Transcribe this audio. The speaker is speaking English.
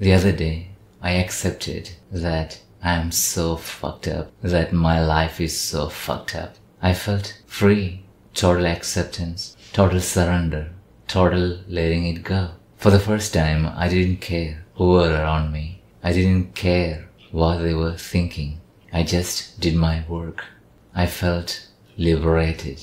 The other day, I accepted that I am so fucked up, that my life is so fucked up. I felt free, total acceptance, total surrender, total letting it go. For the first time, I didn't care who were around me. I didn't care what they were thinking. I just did my work. I felt liberated.